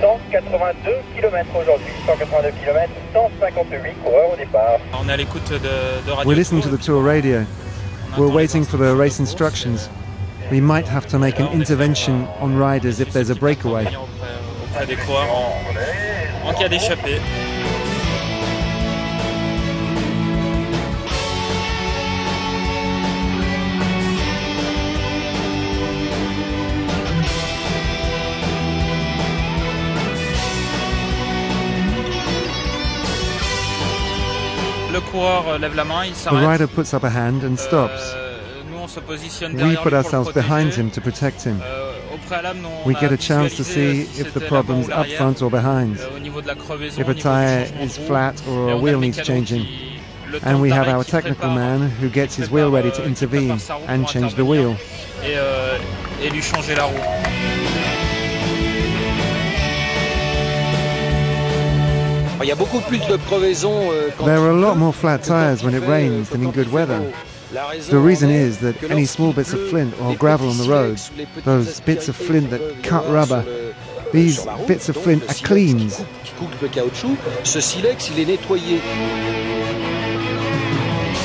182 km aujourd'hui, 182 km, 158 coureurs au départ. On est à l'écoute de, de Radio We're listening to the tour radio. On We're attend waiting les for the race instructions. We might have to make an intervention on riders if there's a breakaway. Auprès des coureurs en, en cas d'échappée. Le coureur euh, lève la main, il The rider puts up a hand and stops. Euh, nous, on se positionne We put lui pour le ourselves behind him to protect him. Euh, au préalable, nous, We get a chance to see if the problem's l'avant ou up front or behind, euh, au niveau de la crevaison, if a tyre is flat or a wheel needs changing. And we have our technical man who gets his wheel ready to prépare, qui prépare intervene and change the wheel. Euh, Euh, there are a lot more flat tires when it euh, rains than in good weather. beau. La raison The reason is that any small bits of flint or gravel on the road, silex ou les petites those bits of flint that cut rubber, these sur la route, bits of flint are cleaned. Qui coupe, qui coupe le caoutchouc, ce silex il est nettoyé.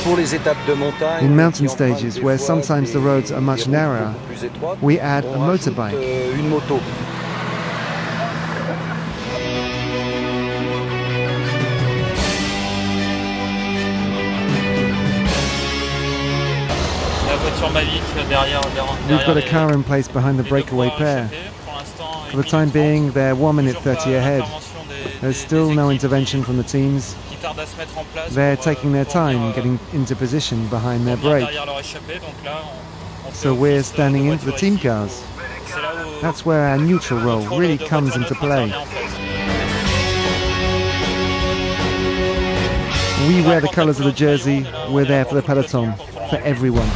Pour les étapes de montagne, In mountain stages where sometimes the roads are much narrower, beaucoup plus étroites, we add a motorbike. Euh, Euh, We've got a car in place behind the breakaway pair. échappés. Pour l'instant, For the time being, they're one minute 30 ahead. There's still no intervention from the teams. qui tardent à se mettre en place They're euh, taking their time euh, getting into position behind their pour venir break. derrière leur échappée. Donc là, on- on fait So we're euh, standing de into the team cars. C'est là où That's where our neutral role really comes into play. intervient, en fait. We wear the colours of the jersey, we're there for the peloton, for everyone.